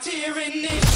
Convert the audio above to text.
volunteering this.